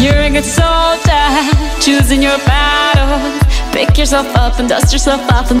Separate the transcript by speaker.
Speaker 1: You're a good soldier, choosing your battles. Pick yourself up and dust yourself off and